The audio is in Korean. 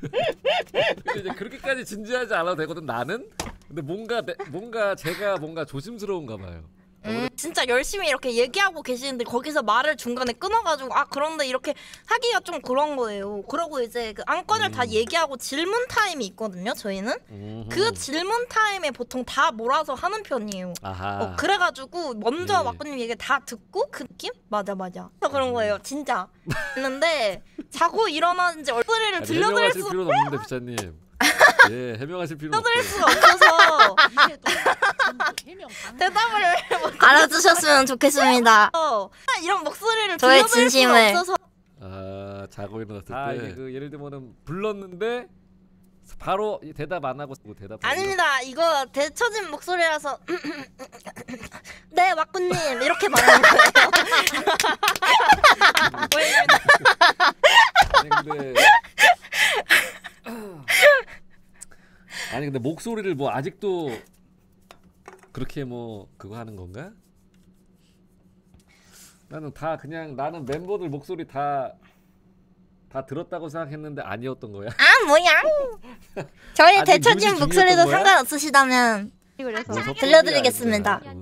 근데 이제 그렇게까지 진지하지 않아도 되거든 나는. 근데 뭔가 내, 뭔가 제가 뭔가 조심스러운가 봐요. 음, 진짜 열심히 이렇게 얘기하고 계시는데 거기서 말을 중간에 끊어가지고 아 그런데 이렇게 하기가 좀 그런 거예요. 그러고 이제 그 안건을 다 음. 얘기하고 질문 타임이 있거든요. 저희는 음흠. 그 질문 타임에 보통 다 몰아서 하는 편이에요. 어, 그래가지고 먼저 예. 막구님 얘기 다 듣고 그 느낌? 맞아 맞아. 그런 거예요. 진짜. 했는데 자고 일어나는지 얼소리를 아니, 들려드릴 수 필요는 없는데 비차님. 예, 해명하실 들려드릴 없어요. 수가 없어서 대답을 알아주셨으면 좋겠습니다. 어, 이런 목소리를 저의 들려드릴 진심을. 수가 없어서 아 자고 일어났을 아, 때 이게 그 예를 들면은 불렀는데 바로 이 대답 안 하고 뭐 대답 안 아닙니다. 이거 대처진 목소리라서 네 왁구님 이렇게 말하는 거예요. 아니 근데 아니 근데 목소리를 뭐 아직도 그렇게 뭐 그거 하는 건가? 나는 다 그냥 나는 멤버들 목소리 다 다 들었다고 생각했는데 아니었던 거야. 아 뭐야? 저희 대처진 목소리도? 상관없으시다면 그래서 뭐 들려드리겠습니다. 음.